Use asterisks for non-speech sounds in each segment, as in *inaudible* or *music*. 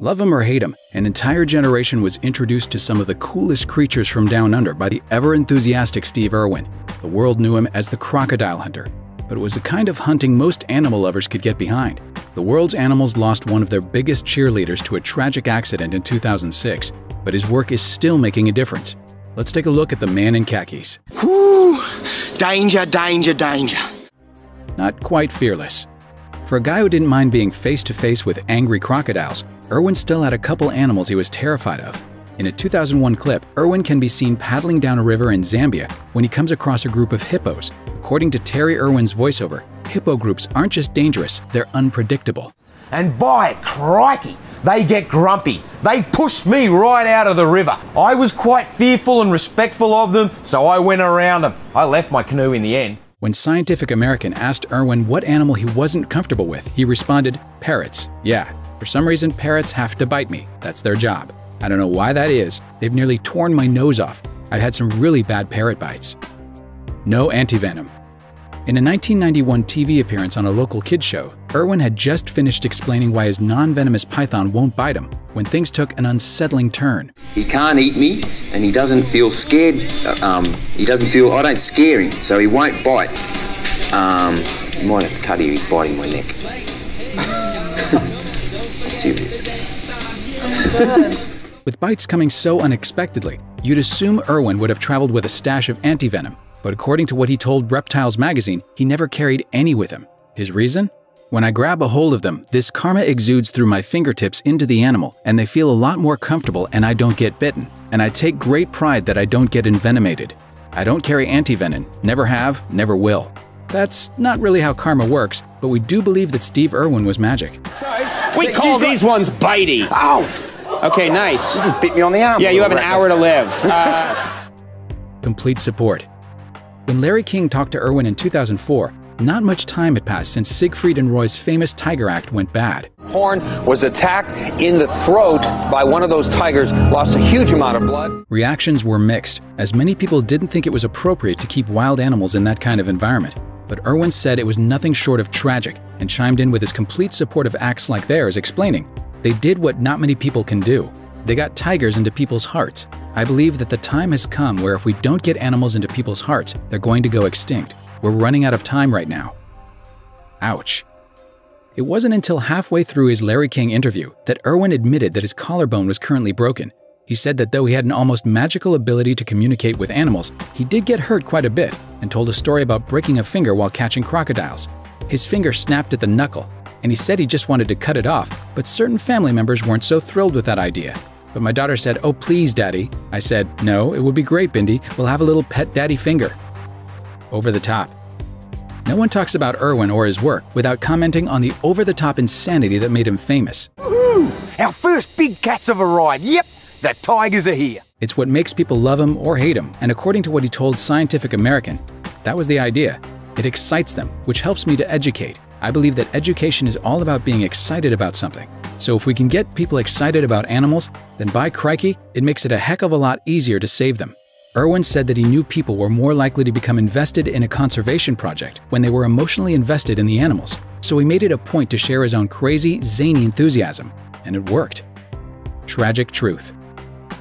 Love him or hate him, an entire generation was introduced to some of the coolest creatures from down under by the ever enthusiastic Steve Irwin. The world knew him as the crocodile hunter, but it was the kind of hunting most animal lovers could get behind. The world's animals lost one of their biggest cheerleaders to a tragic accident in 2006, but his work is still making a difference. Let's take a look at the man in khakis. Whew! Danger, danger, danger. Not quite fearless. For a guy who didn't mind being face to face with angry crocodiles, Irwin still had a couple animals he was terrified of. In a 2001 clip, Irwin can be seen paddling down a river in Zambia when he comes across a group of hippos. According to Terry Irwin's voiceover, hippo groups aren't just dangerous, they're unpredictable. And by crikey, they get grumpy. They pushed me right out of the river. I was quite fearful and respectful of them, so I went around them. I left my canoe in the end. When Scientific American asked Irwin what animal he wasn't comfortable with, he responded, Parrots. Yeah, for some reason, parrots have to bite me. That's their job. I don't know why that is. They've nearly torn my nose off. I've had some really bad parrot bites. No antivenom. In a 1991 TV appearance on a local kids show, Irwin had just finished explaining why his non-venomous python won't bite him when things took an unsettling turn. He can't eat me, and he doesn't feel scared. uh, Um, he doesn't feel I don't scare him, so he won't bite. Um, you might have to cut him. He's biting my neck. *laughs* Serious. With bites coming so unexpectedly, you'd assume Irwin would have traveled with a stash of antivenom, but according to what he told Reptiles magazine, he never carried any with him. His reason? When I grab a hold of them, this karma exudes through my fingertips into the animal, and they feel a lot more comfortable and I don't get bitten. And I take great pride that I don't get envenomated. I don't carry antivenom, never have, never will. That's not really how karma works, but we do believe that Steve Irwin was magic. We call these ones bitey. Ow! Okay, nice. You just bit me on the arm. Yeah, you have an little hour to live. *laughs* Uh, Complete support. When Larry King talked to Irwin in 2004, not much time had passed since Siegfried and Roy's famous Tiger Act went bad. Horn was attacked in the throat by one of those tigers, lost a huge amount of blood. Reactions were mixed, as many people didn't think it was appropriate to keep wild animals in that kind of environment. But Irwin said it was nothing short of tragic and chimed in with his complete support of acts like theirs, explaining, They did what not many people can do. They got tigers into people's hearts. I believe that the time has come where if we don't get animals into people's hearts, they're going to go extinct. We're running out of time right now. Ouch. It wasn't until halfway through his Larry King interview that Irwin admitted that his collarbone was currently broken. He said that though he had an almost magical ability to communicate with animals, he did get hurt quite a bit and told a story about breaking a finger while catching crocodiles. His finger snapped at the knuckle, and he said he just wanted to cut it off, but certain family members weren't so thrilled with that idea. But my daughter said, Oh, please, Daddy. I said, No, it would be great, Bindi. We'll have a little pet daddy finger. Over the top. No one talks about Irwin or his work without commenting on the over the top insanity that made him famous. Woohoo! Our first big cats have arrived. Yep, the tigers are here. It's what makes people love him or hate him, and according to what he told Scientific American, that was the idea. It excites them, which helps me to educate. I believe that education is all about being excited about something. So if we can get people excited about animals, then by crikey, it makes it a heck of a lot easier to save them. Irwin said that he knew people were more likely to become invested in a conservation project when they were emotionally invested in the animals. So he made it a point to share his own crazy, zany enthusiasm, and it worked. Tragic truth.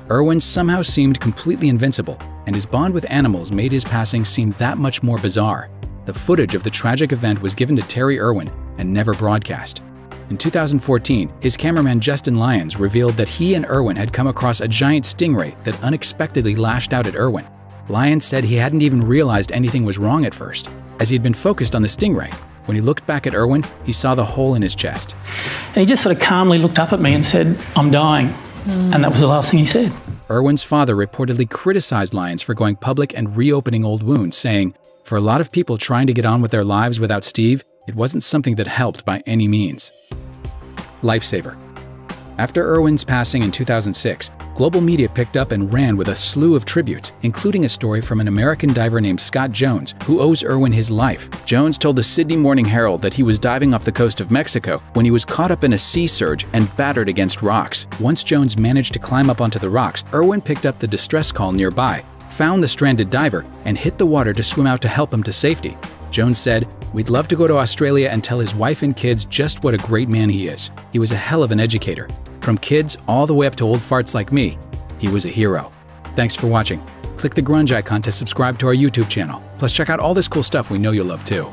Irwin somehow seemed completely invincible, and his bond with animals made his passing seem that much more bizarre. The footage of the tragic event was given to Terry Irwin and never broadcast. In 2014, his cameraman Justin Lyons revealed that he and Irwin had come across a giant stingray that unexpectedly lashed out at Irwin. Lyons said he hadn't even realized anything was wrong at first, as he had been focused on the stingray. When he looked back at Irwin, he saw the hole in his chest. And he just sort of calmly looked up at me and said, I'm dying. And that was the last thing he said. Irwin's father reportedly criticized Lyons for going public and reopening old wounds, saying, For a lot of people trying to get on with their lives without Steve, it wasn't something that helped by any means. Lifesaver. After Irwin's passing in 2006, global media picked up and ran with a slew of tributes, including a story from an American diver named Scott Jones, who owes Irwin his life. Jones told the Sydney Morning Herald that he was diving off the coast of Mexico when he was caught up in a sea surge and battered against rocks. Once Jones managed to climb up onto the rocks, Irwin picked up the distress call nearby, found the stranded diver, and hit the water to swim out to help him to safety. Jones said, We'd love to go to Australia and tell his wife and kids just what a great man he is. He was a hell of an educator. From kids all the way up to old farts like me, he was a hero. Thanks for watching. Click the grunge icon to subscribe to our YouTube channel. Plus, check out all this cool stuff we know you'll love too.